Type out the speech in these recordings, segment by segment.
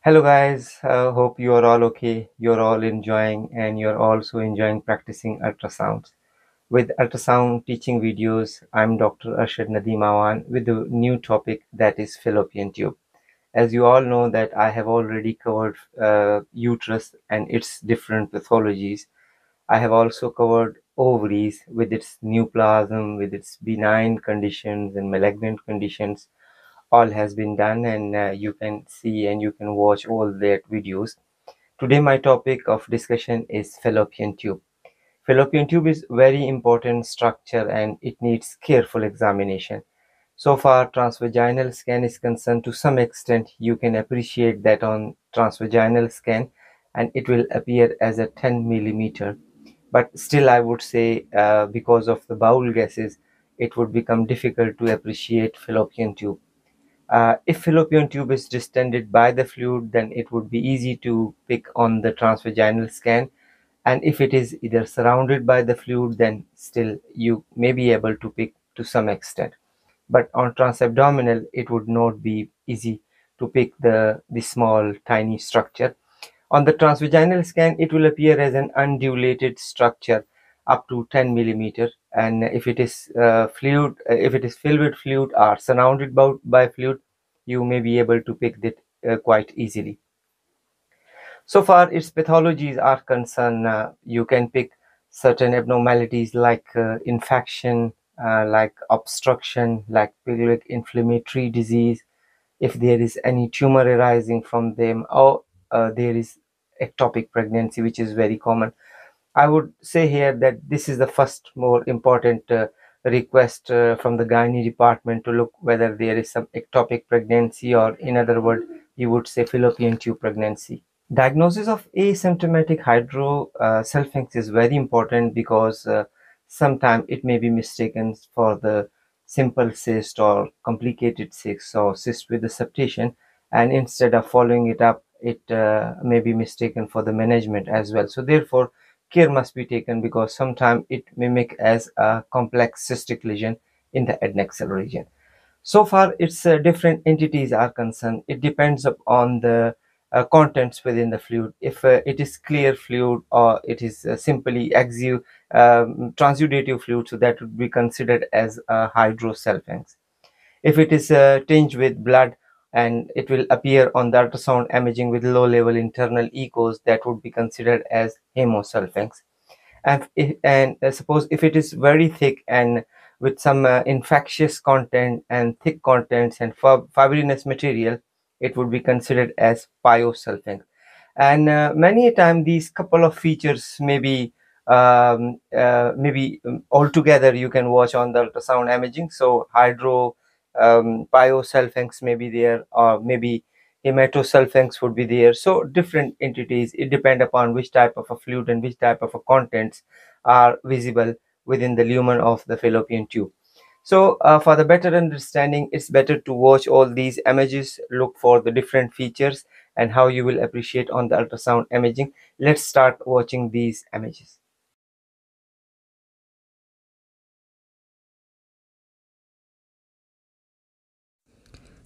Hello guys, uh, hope you are all okay. You're all enjoying and you're also enjoying practicing ultrasounds. With ultrasound teaching videos, I'm Dr. Arshad Nadeem Awan with a new topic that is fallopian tube. As you all know that I have already covered uh, uterus and its different pathologies. I have also covered ovaries with its neoplasm, with its benign conditions and malignant conditions all has been done and uh, you can see and you can watch all their videos. Today my topic of discussion is fallopian tube. Fallopian tube is very important structure and it needs careful examination. So far transvaginal scan is concerned to some extent you can appreciate that on transvaginal scan and it will appear as a 10 millimeter but still I would say uh, because of the bowel gases it would become difficult to appreciate fallopian tube uh, if fallopian tube is distended by the fluid, then it would be easy to pick on the transvaginal scan. And if it is either surrounded by the fluid, then still you may be able to pick to some extent. But on transabdominal, it would not be easy to pick the, the small tiny structure. On the transvaginal scan, it will appear as an undulated structure up to 10 millimeter and if it is uh, fluid uh, if it is filled with fluid or surrounded by, by fluid you may be able to pick it uh, quite easily. So far its pathologies are concerned uh, you can pick certain abnormalities like uh, infection uh, like obstruction like pelvic inflammatory disease. If there is any tumor arising from them or there is ectopic pregnancy which is very common I would say here that this is the first more important uh, request uh, from the gynae department to look whether there is some ectopic pregnancy or in other words you would say fallopian tube pregnancy. Diagnosis of asymptomatic hydrosalpinx uh, is very important because uh, sometimes it may be mistaken for the simple cyst or complicated cyst or cyst with the septation and instead of following it up it uh, may be mistaken for the management as well. So therefore care must be taken because sometimes it mimic as a complex cystic lesion in the adnexal region. So far, its uh, different entities are concerned. It depends upon the uh, contents within the fluid. If uh, it is clear fluid or it is uh, simply exu um, transudative fluid, so that would be considered as a hydrosalpinx. If it is uh, tinged with blood, and it will appear on the ultrasound imaging with low level internal echoes that would be considered as hemosalpinx and, if, and uh, suppose if it is very thick and with some uh, infectious content and thick contents and fibrinous material it would be considered as pyosalpinx and uh, many a time these couple of features may be um, uh, maybe um, altogether you can watch on the ultrasound imaging. So hydro um, pyosalpinx may be there or maybe hematosalpinx would be there. So different entities it depend upon which type of a fluid and which type of a contents are visible within the lumen of the fallopian tube. So uh, for the better understanding it's better to watch all these images look for the different features and how you will appreciate on the ultrasound imaging. Let's start watching these images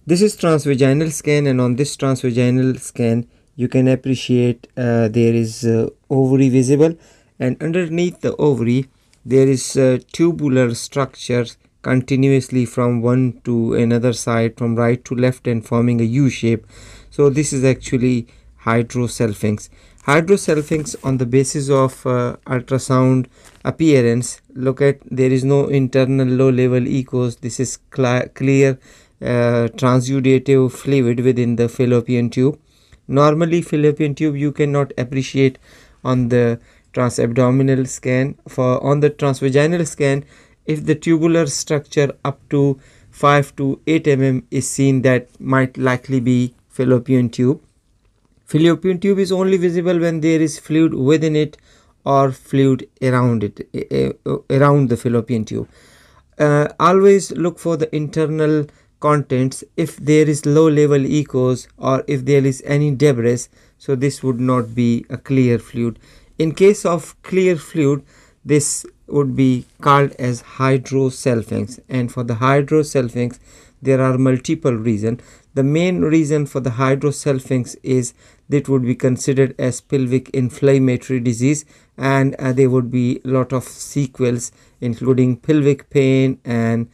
This is transvaginal scan and on this transvaginal scan you can appreciate uh, there is uh, ovary visible and underneath the ovary there is uh, tubular structures continuously from one to another side from right to left and forming a U shape. So this is actually hydrosalpinx. Hydrosalpinx on the basis of uh, ultrasound appearance look at there is no internal low level echoes this is clear transudative fluid within the fallopian tube. Normally fallopian tube you cannot appreciate on the transabdominal scan. For on the transvaginal scan, if the tubular structure up to 5 to 8 mm is seen that might likely be fallopian tube. Fallopian tube is only visible when there is fluid within it or fluid around it uh, around the fallopian tube. Uh, always look for the internal contents if there is low level echoes or if there is any debris so this would not be a clear fluid. In case of clear fluid this would be called as hydrosalpinx and for the hydrosalpinx there are multiple reasons. The main reason for the hydrosalpinx is that would be considered as pelvic inflammatory disease and uh, there would be a lot of sequels including pelvic pain and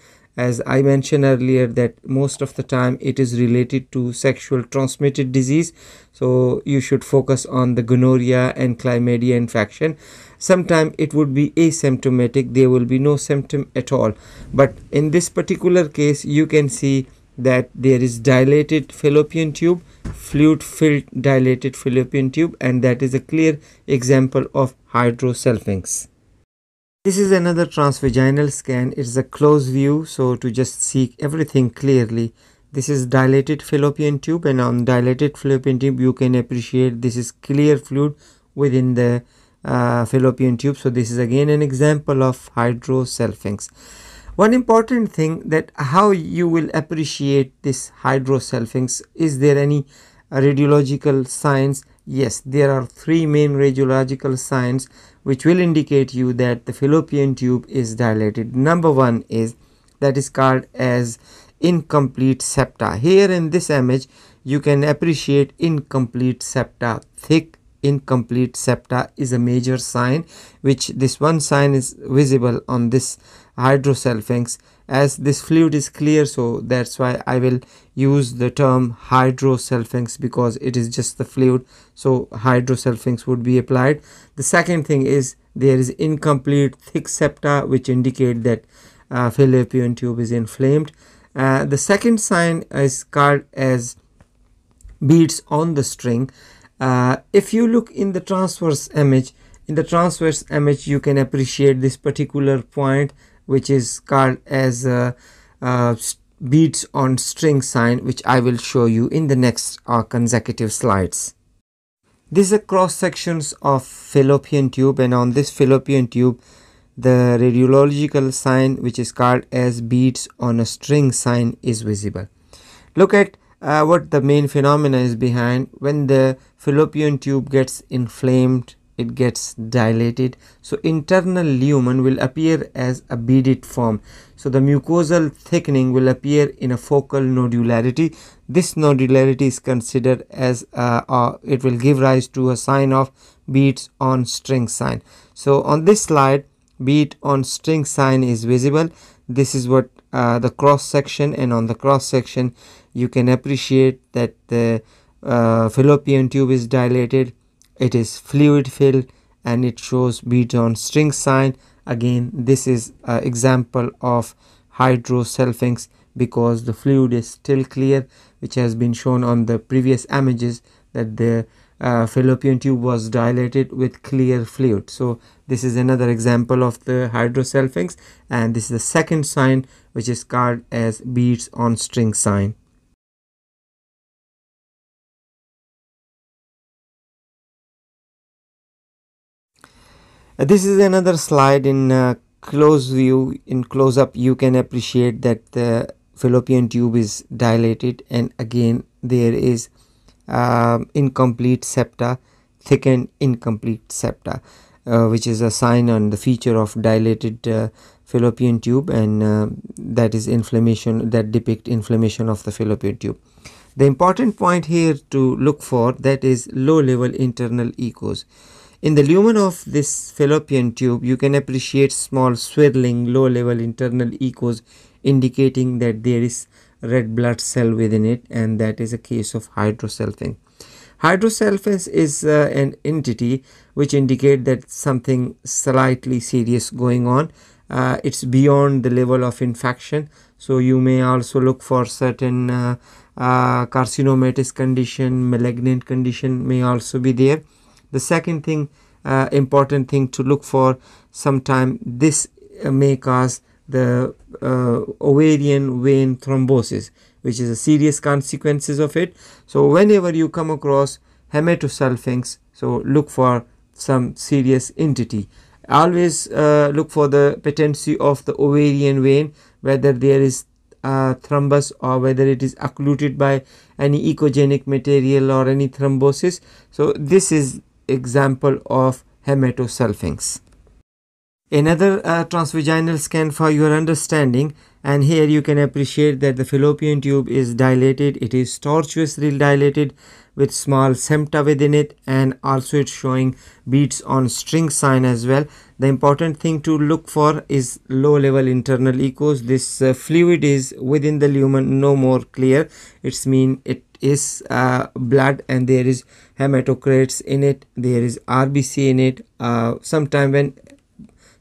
as I mentioned earlier that most of the time it is related to sexual transmitted disease so you should focus on the gonorrhea and chlamydia infection. Sometimes it would be asymptomatic there will be no symptom at all. But in this particular case you can see that there is dilated fallopian tube fluid filled dilated fallopian tube and that is a clear example of hydrosalpinx this is another transvaginal scan. It's a close view so to just see everything clearly. This is dilated fallopian tube and on dilated fallopian tube you can appreciate this is clear fluid within the uh, fallopian tube. So this is again an example of hydrosalpinx one important thing that how you will appreciate this hydrosalpinx is there any radiological signs yes there are three main radiological signs which will indicate you that the fallopian tube is dilated. Number one is that is called as incomplete septa. Here in this image you can appreciate incomplete septa. Thick incomplete septa is a major sign which this one sign is visible on this hydrosalpinx as this fluid is clear so that's why I will use the term hydrosalpinx because it is just the fluid so hydrosalpinx would be applied. The second thing is there is incomplete thick septa which indicate that uh, fallopian tube is inflamed. Uh, the second sign is called as beads on the string. Uh, if you look in the transverse image in the transverse image you can appreciate this particular point which is called as uh, uh, beads on string sign which I will show you in the next uh, consecutive slides. These are cross sections of fallopian tube and on this fallopian tube the radiological sign which is called as beads on a string sign is visible. Look at uh, what the main phenomena is behind when the fallopian tube gets inflamed it gets dilated. So internal lumen will appear as a beaded form. So the mucosal thickening will appear in a focal nodularity. This nodularity is considered as uh, uh, it will give rise to a sign of beads on string sign. So on this slide bead on string sign is visible. This is what uh, the cross section and on the cross section you can appreciate that the uh, fallopian tube is dilated it is fluid filled and it shows beads on string sign. Again this is an example of hydrosalpinx because the fluid is still clear which has been shown on the previous images that the uh, fallopian tube was dilated with clear fluid. So this is another example of the hydrosalpinx and this is the second sign which is called as beads on string sign this is another slide in uh, close view in close up. You can appreciate that the fallopian tube is dilated and again there is uh, incomplete septa thickened incomplete septa uh, which is a sign on the feature of dilated uh, fallopian tube and uh, that is inflammation that depict inflammation of the fallopian tube. The important point here to look for that is low level internal echoes in the lumen of this fallopian tube, you can appreciate small swirling low level internal echoes indicating that there is red blood cell within it and that is a case of hydrocephalus. Hydrocephalus is uh, an entity which indicate that something slightly serious going on. Uh, it's beyond the level of infection. So you may also look for certain uh, uh carcinomatous condition, malignant condition may also be there the second thing uh, important thing to look for sometime this uh, may cause the uh, ovarian vein thrombosis which is a serious consequences of it. So whenever you come across hematosalpinx so look for some serious entity. Always uh, look for the patency of the ovarian vein whether there is uh, thrombus or whether it is occluded by any echogenic material or any thrombosis. So this is example of hematosalpinx. Another uh, transvaginal scan for your understanding and here you can appreciate that the fallopian tube is dilated. It is tortuously dilated with small septa within it and also it's showing beads on string sign as well. The important thing to look for is low level internal echoes. This uh, fluid is within the lumen no more clear. It's mean it is uh, blood and there is hematocrits in it there is rbc in it uh, sometime when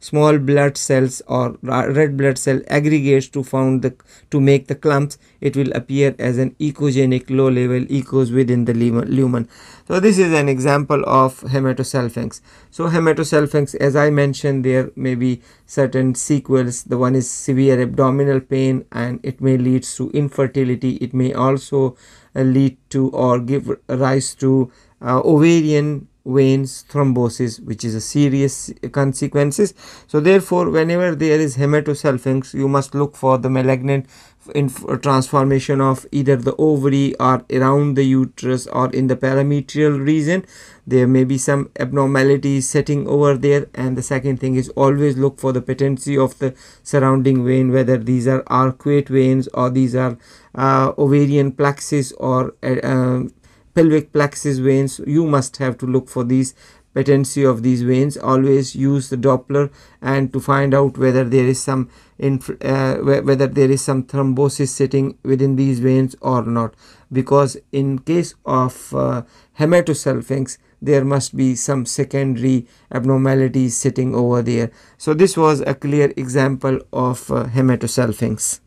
small blood cells or red blood cell aggregates to found the to make the clumps. It will appear as an echogenic low level echoes within the lumen. So this is an example of hematosalpinx so hematosalpinx as i mentioned there may be certain sequels. The one is severe abdominal pain and it may lead to infertility. It may also uh, lead to or give rise to uh, ovarian veins thrombosis which is a serious consequences. So therefore whenever there is hematosalpinx you must look for the malignant in transformation of either the ovary or around the uterus or in the parametrial region. There may be some abnormalities setting over there. And the second thing is always look for the patency of the surrounding vein whether these are arcuate veins or these are uh, ovarian plexus or uh, pelvic plexus veins. You must have to look for these patency of these veins. Always use the doppler and to find out whether there is some uh, whether there is some thrombosis sitting within these veins or not. Because in case of uh, hematosalpinx there must be some secondary abnormalities sitting over there. So this was a clear example of uh, hematosalpinx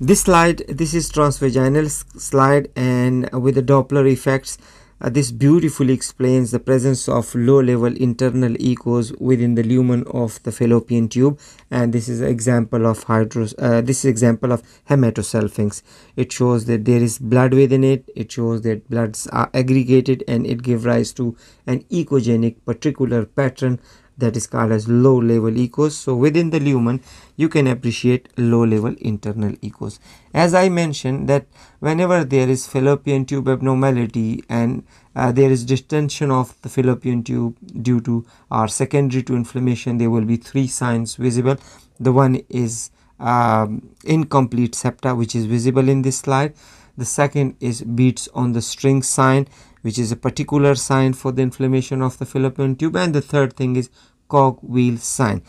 this slide this is transvaginal slide and with the doppler effects uh, this beautifully explains the presence of low level internal echoes within the lumen of the fallopian tube and this is an example of hydros uh, this is example of hematosalpinx it shows that there is blood within it it shows that bloods are aggregated and it gives rise to an echogenic particular pattern that is called as low level echoes. So within the lumen you can appreciate low level internal echoes. As i mentioned that whenever there is fallopian tube abnormality and uh, there is distension of the fallopian tube due to or secondary to inflammation there will be three signs visible. The one is um, incomplete septa which is visible in this slide. The second is beads on the string sign which is a particular sign for the inflammation of the fallopian tube. And the third thing is cogwheel sign.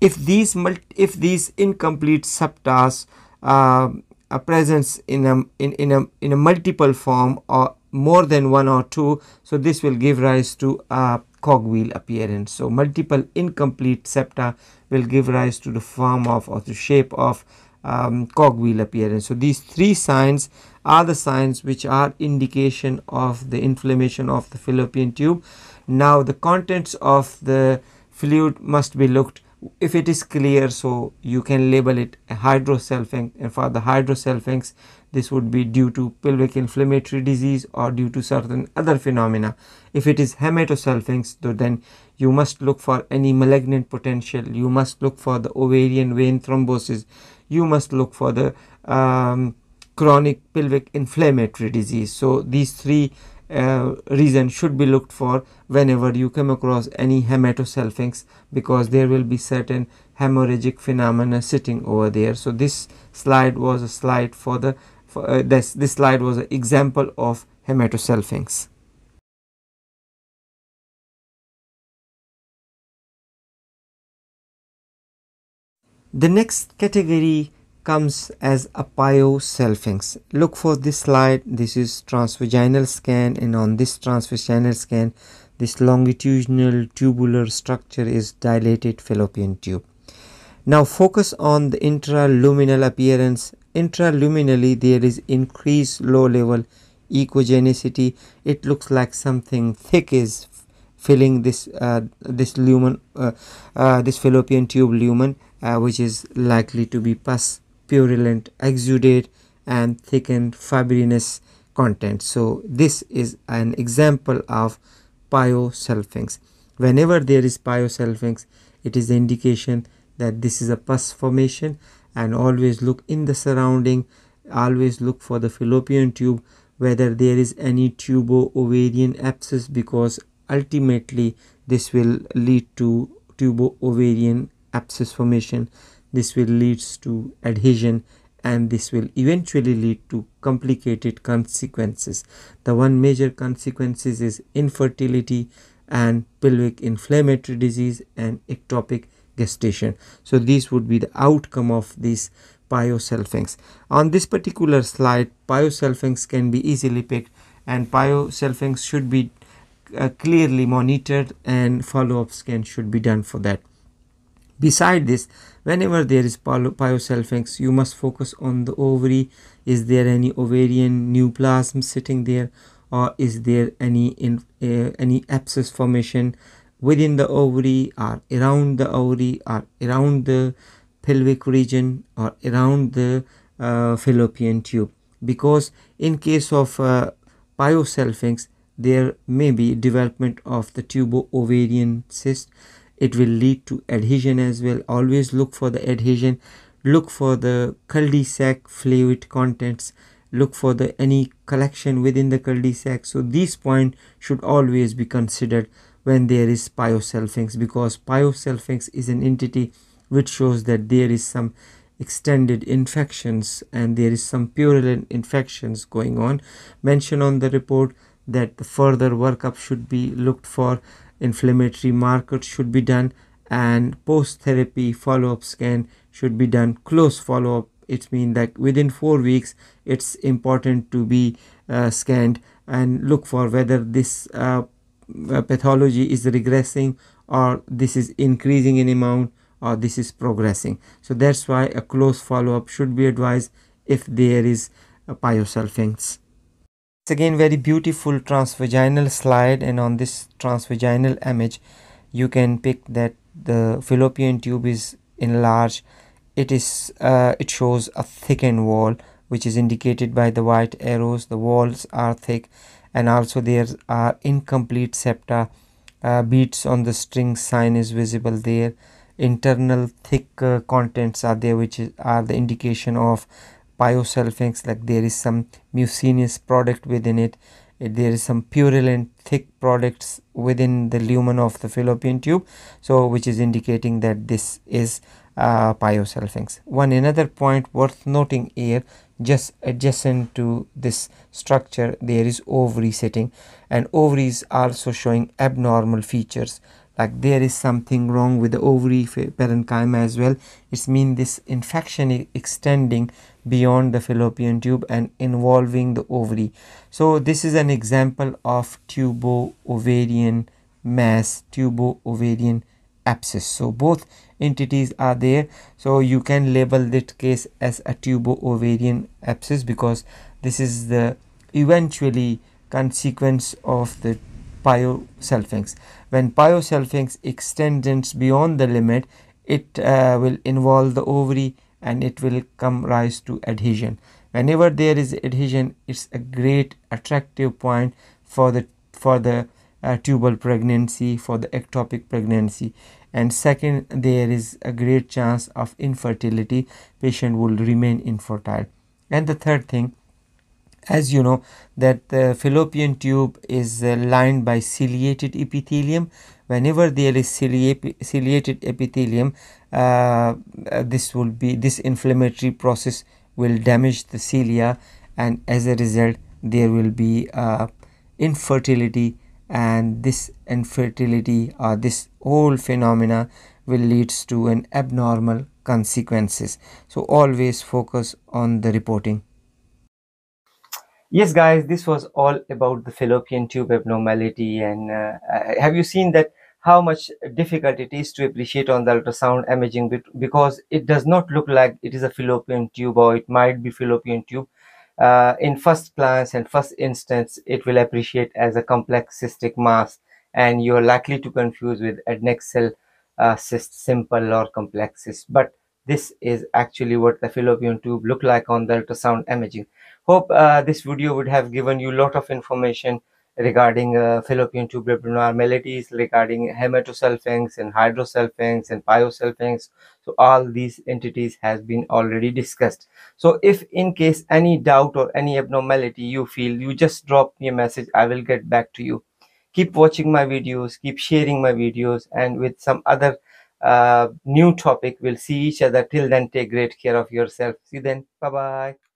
If these if these incomplete septas uh, are present in a in, in a in a multiple form or more than one or two so this will give rise to a cogwheel appearance. So multiple incomplete septa will give rise to the form of or the shape of um, cogwheel appearance. So these three signs are the signs which are indication of the inflammation of the fallopian tube. Now the contents of the fluid must be looked. If it is clear so you can label it a hydrosalpinx and for the hydrosalpinx this would be due to pelvic inflammatory disease or due to certain other phenomena. If it is hematosalpinx then you must look for any malignant potential. You must look for the ovarian vein thrombosis you must look for the um, chronic pelvic inflammatory disease. So these three uh, reason should be looked for whenever you come across any hematosalpinx because there will be certain hemorrhagic phenomena sitting over there. So this slide was a slide for the for, uh, this this slide was an example of hematosalpinx the next category comes as a pyosalpinx. Look for this slide. This is transvaginal scan and on this transvaginal scan this longitudinal tubular structure is dilated fallopian tube. Now focus on the intraluminal appearance. Intraluminally there is increased low level echogenicity. It looks like something thick is filling this uh, this lumen uh, uh, this fallopian tube lumen which is likely to be pus purulent exudate and thickened fibrinous content. So this is an example of pyosalpinx whenever there is pyosalpinx it is the indication that this is a pus formation and always look in the surrounding always look for the fallopian tube whether there is any tubo ovarian abscess because ultimately this will lead to tubo ovarian abscess formation. This will leads to adhesion and this will eventually lead to complicated consequences. The one major consequences is infertility and pelvic inflammatory disease and ectopic gestation. So this would be the outcome of these pyosalpinx on this particular slide pyosalpinx can be easily picked and pyosalpinx should be clearly monitored and follow-up can should be done for that. Beside this whenever there is pyosalpinx you must focus on the ovary. Is there any ovarian neoplasm sitting there or is there any in uh, any abscess formation within the ovary or around the ovary or around the pelvic region or around the uh, fallopian tube? Because in case of uh, there may be development of the tubo-ovarian cyst. It will lead to adhesion as well. Always look for the adhesion. Look for the cul-de-sac fluid contents. Look for the any collection within the cul-de-sac. So these point should always be considered when there is pyosalpinx because pyosalpinx is an entity which shows that there is some extended infections and there is some purulent infections going on. Mentioned on the report that the further workup should be looked for inflammatory markers should be done and post therapy follow-up scan should be done. Close follow-up it means that within four weeks it's important to be uh, scanned and look for whether this uh, uh pathology is regressing or this is increasing in amount or this is progressing. So that's why a close follow-up should be advised if there is a pyosalpinx again very beautiful transvaginal slide and on this transvaginal image you can pick that the fallopian tube is enlarged. It is uh, it shows a thickened wall which is indicated by the white arrows. The walls are thick and also there are incomplete septa uh, beads on the string sign is visible there. Internal thick uh, contents are there which is, are the indication of pyosalpinx like there is some mucinous product within it there is some purulent thick products within the lumen of the fallopian tube so which is indicating that this is uh, one another point worth noting here just adjacent to this structure there is ovary sitting and ovaries also showing abnormal features. Like there is something wrong with the ovary parenchyma as well. It means this infection is extending beyond the fallopian tube and involving the ovary. So this is an example of tubo-ovarian mass tubo-ovarian abscess. So both entities are there. So you can label that case as a tubo-ovarian abscess because this is the eventually consequence of the pyosalpinx. When pyosalpinx extends beyond the limit, it uh, will involve the ovary and it will come rise to adhesion. Whenever there is adhesion, it's a great attractive point for the for the uh, tubal pregnancy, for the ectopic pregnancy. And second, there is a great chance of infertility. Patient will remain infertile. And the third thing, as you know that the fallopian tube is uh, lined by ciliated epithelium whenever there is ciliated epithelium uh, this will be this inflammatory process will damage the cilia and as a result there will be uh, infertility and this infertility or this whole phenomena will leads to an abnormal consequences so always focus on the reporting Yes, guys, this was all about the fallopian tube abnormality. And uh, have you seen that how much difficult it is to appreciate on the ultrasound imaging because it does not look like it is a fallopian tube or it might be fallopian tube. Uh, in first glance and first instance, it will appreciate as a complex cystic mass and you're likely to confuse with adnexal uh, cyst, simple or complex cyst. But this is actually what the fallopian tube look like on the ultrasound imaging hope uh, this video would have given you a lot of information regarding uh, fallopian tube abnormalities regarding hematosalpinx and hydrosalpinx and pyosalpinx so all these entities has been already discussed so if in case any doubt or any abnormality you feel you just drop me a message i will get back to you keep watching my videos keep sharing my videos and with some other uh, new topic. We'll see each other. Till then, take great care of yourself. See you then. Bye bye.